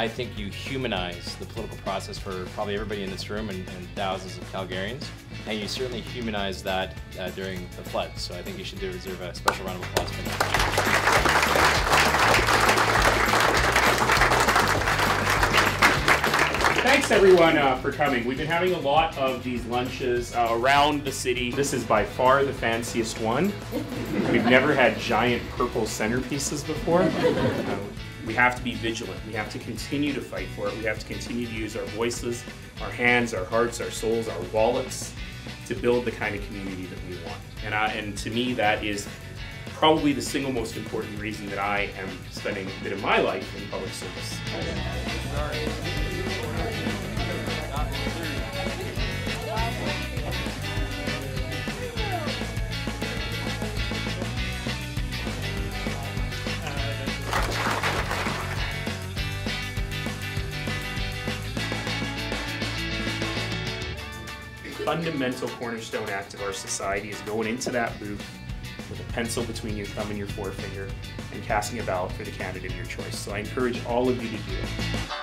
I think you humanize the political process for probably everybody in this room and, and thousands of Calgarians. And you certainly humanize that uh, during the flood. So I think you should deserve a special round of applause for that. Thanks everyone uh, for coming. We've been having a lot of these lunches uh, around the city. This is by far the fanciest one. We've never had giant purple centerpieces before. We have to be vigilant. We have to continue to fight for it. We have to continue to use our voices, our hands, our hearts, our souls, our wallets to build the kind of community that we want. And, I, and to me, that is probably the single most important reason that I am spending a bit of my life in public service. Fundamental cornerstone act of our society is going into that booth with a pencil between your thumb and your forefinger and casting a ballot for the candidate of your choice. So I encourage all of you to do it.